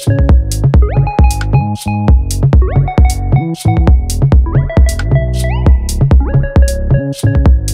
Thank you.